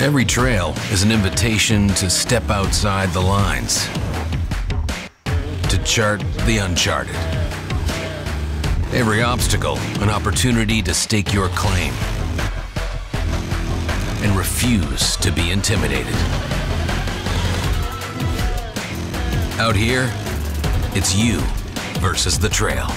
Every trail is an invitation to step outside the lines, to chart the uncharted. Every obstacle, an opportunity to stake your claim and refuse to be intimidated. Out here, it's you versus the trail.